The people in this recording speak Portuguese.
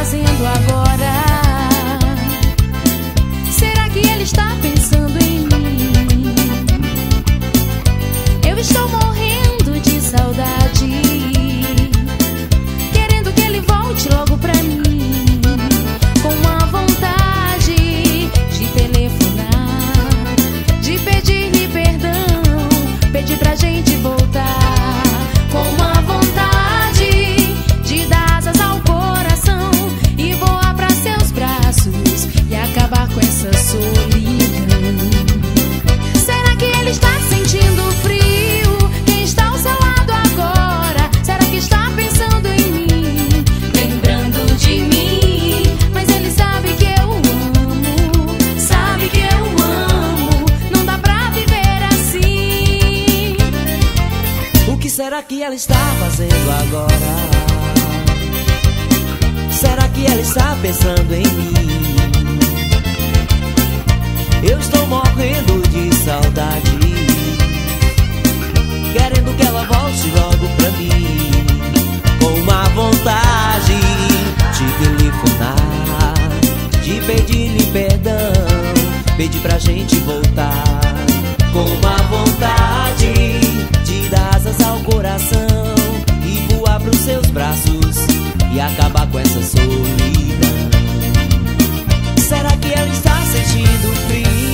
fazendo agora? Será que ele está pensando? será que ela está fazendo agora? Será que ela está pensando em mim? Eu estou morrendo de saudade, querendo que ela volte logo pra mim. Com uma vontade de telefonar, de pedir-lhe perdão, pedir pra gente solidão. Será que ela está sentindo frio?